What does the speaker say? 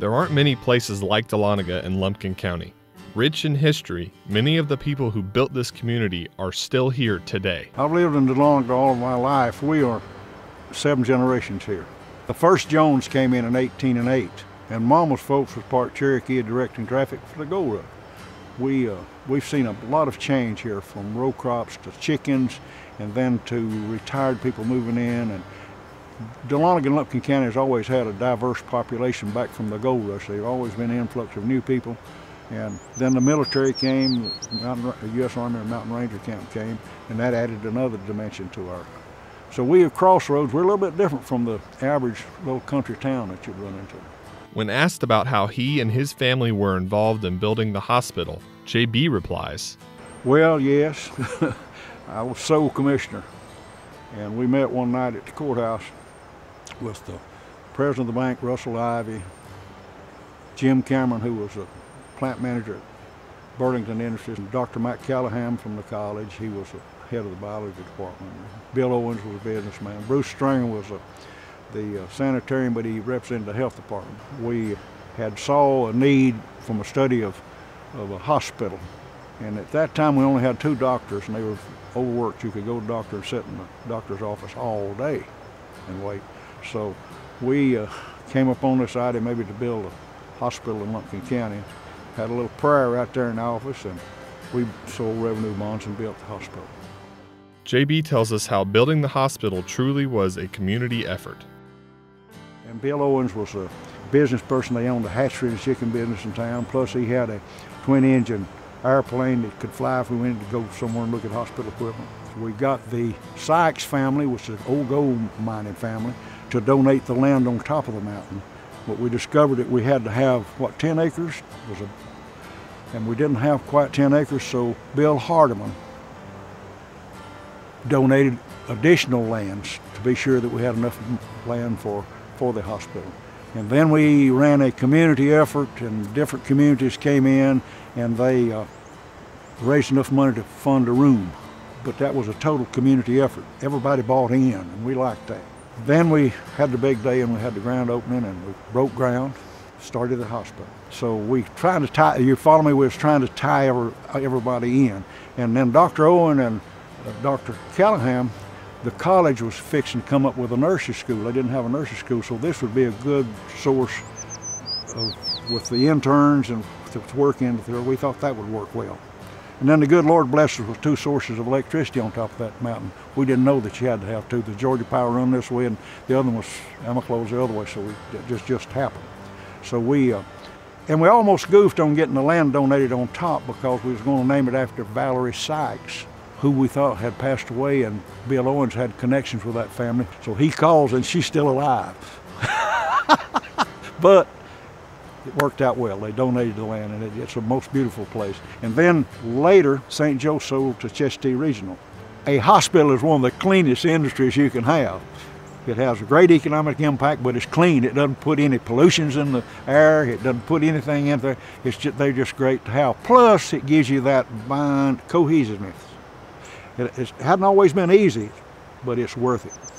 There aren't many places like Dahlonega in Lumpkin County. Rich in history, many of the people who built this community are still here today. I've lived in Dahlonega all of my life. We are seven generations here. The first Jones came in in 1808, and 8, and Mama's folks was part Cherokee directing traffic for the gold rush. We, uh, we've seen a lot of change here from row crops to chickens and then to retired people moving in. And Dahlonega and Lumpkin County has always had a diverse population back from the gold rush. There's always been an influx of new people. And then the military came, the U.S. Army and Mountain Ranger Camp came, and that added another dimension to our. So we at Crossroads, we're a little bit different from the average little country town that you'd run into. When asked about how he and his family were involved in building the hospital, JB replies, Well, yes, I was sole commissioner, and we met one night at the courthouse with the president of the bank, Russell Ivey, Jim Cameron, who was a plant manager at Burlington Industries, and Dr. Matt Callahan from the college. He was the head of the biology department. Bill Owens was a businessman. Bruce Stringer was a, the uh, sanitarian, but he represented the health department. We had saw a need from a study of, of a hospital. And at that time, we only had two doctors, and they were overworked. You could go to the doctor and sit in the doctor's office all day and wait. So we uh, came up on this idea maybe to build a hospital in Lumpkin County had a little prayer right there in the office, and we sold revenue bonds and built the hospital. JB tells us how building the hospital truly was a community effort. And Bill Owens was a business person. They owned a hatchery and chicken business in town. Plus, he had a twin engine airplane that could fly if we wanted to go somewhere and look at hospital equipment. We got the Sykes family, which is an old gold mining family, to donate the land on top of the mountain. But we discovered that we had to have, what, 10 acres? was a and we didn't have quite 10 acres, so Bill Hardiman donated additional lands to be sure that we had enough land for, for the hospital. And then we ran a community effort, and different communities came in, and they uh, raised enough money to fund a room. But that was a total community effort. Everybody bought in, and we liked that. Then we had the big day, and we had the grand opening, and we broke ground started the hospital. So we trying to tie, you follow me, we was trying to tie every, everybody in. And then Dr. Owen and uh, Dr. Callahan, the college was fixing to come up with a nursery school. They didn't have a nursery school, so this would be a good source of, with the interns and to work in there. We thought that would work well. And then the good Lord blessed us with two sources of electricity on top of that mountain. We didn't know that you had to have two. The Georgia Power run this way, and the other one was Amicalola's the other way, so we, it just just happened. So we, uh, and we almost goofed on getting the land donated on top because we was going to name it after Valerie Sykes, who we thought had passed away, and Bill Owens had connections with that family. So he calls, and she's still alive. but it worked out well. They donated the land, and it, it's a most beautiful place. And then later, St. Joe sold to Chestatee Regional. A hospital is one of the cleanest industries you can have. It has a great economic impact, but it's clean. It doesn't put any pollutions in the air. It doesn't put anything in there. It's just, they're just great to have. Plus, it gives you that bond cohesiveness. It, it hasn't always been easy, but it's worth it.